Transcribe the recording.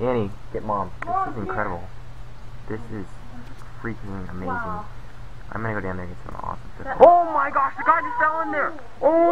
Annie, get mom. This is incredible. This is freaking amazing. Wow. I'm gonna go down there and get some awesome stuff. Oh my gosh, the guy just fell in there! Oh!